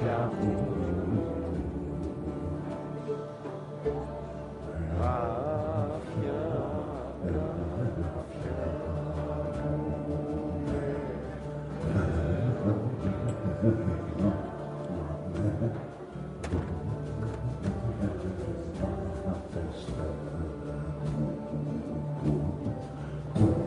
Thank you.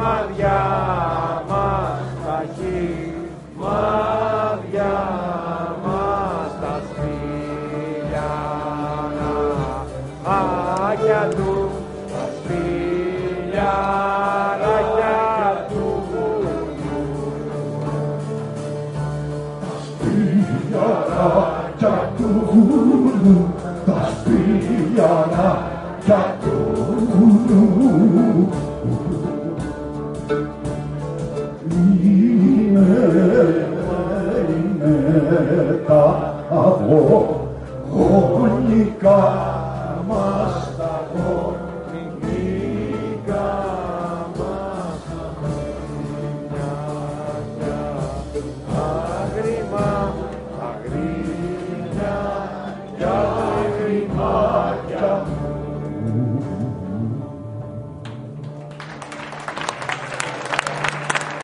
μαδιά μας τα χει, μαδιά μας τα σπηλιάνα, άγια του τα σπηλιάνα, άγια του. Τα σπηλιάνα, τα σπηλιάνα, τα σπηλιάνα, τα αγώ, μας.